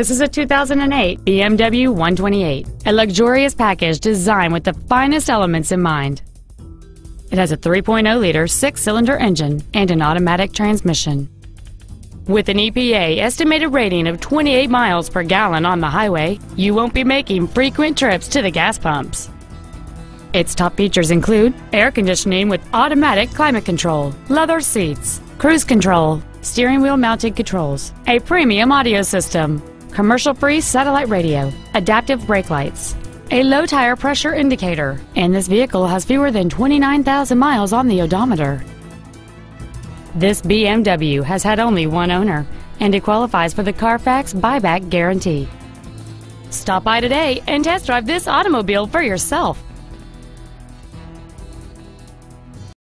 This is a 2008 BMW 128, a luxurious package designed with the finest elements in mind. It has a 3.0-liter six-cylinder engine and an automatic transmission. With an EPA estimated rating of 28 miles per gallon on the highway, you won't be making frequent trips to the gas pumps. Its top features include air conditioning with automatic climate control, leather seats, cruise control, steering wheel mounted controls, a premium audio system, commercial free satellite radio, adaptive brake lights, a low tire pressure indicator, and this vehicle has fewer than 29,000 miles on the odometer. This BMW has had only one owner, and it qualifies for the Carfax buyback guarantee. Stop by today and test drive this automobile for yourself.